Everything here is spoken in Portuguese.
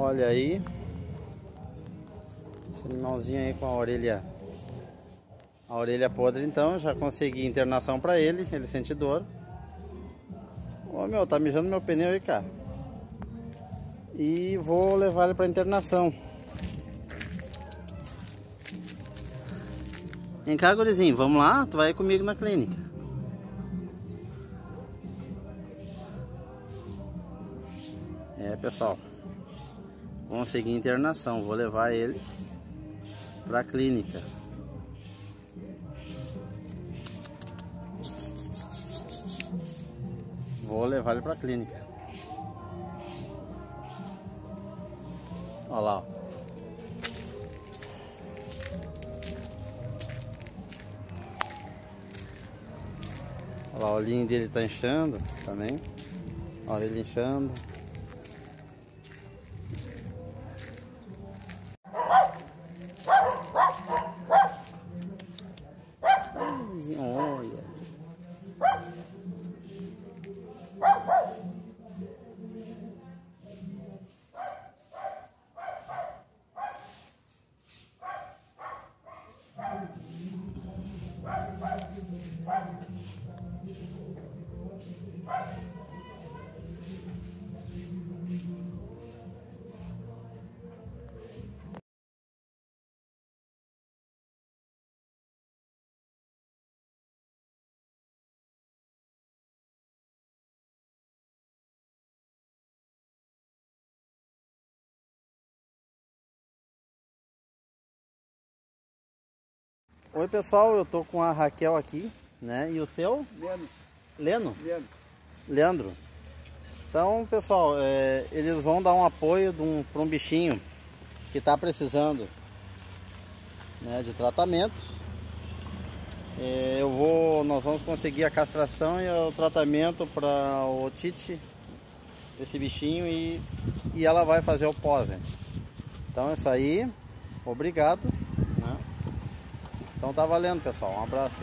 Olha aí. Esse animalzinho aí com a orelha a orelha podre então, já consegui internação para ele, ele sente dor. Ô meu, tá mijando meu pneu aí, cara. E vou levar ele para internação. Vem cá, gurizinho, vamos lá? Tu vai comigo na clínica. É, pessoal. Consegui internação, vou levar ele para a clínica. Vou levar ele para a clínica. Olha lá. Olha lá, o olhinho dele está inchando também. Olha ele inchando. Olha. Oi pessoal, eu tô com a Raquel aqui, né? E o seu? Leandro. Leno? Leandro. Leandro. Então, pessoal, é, eles vão dar um apoio para um, um bichinho que está precisando né, de tratamento. É, eu vou, nós vamos conseguir a castração e o tratamento para o otite desse bichinho e, e ela vai fazer o pós. Né? Então é isso aí. Obrigado. Então tá valendo, pessoal. Um abraço.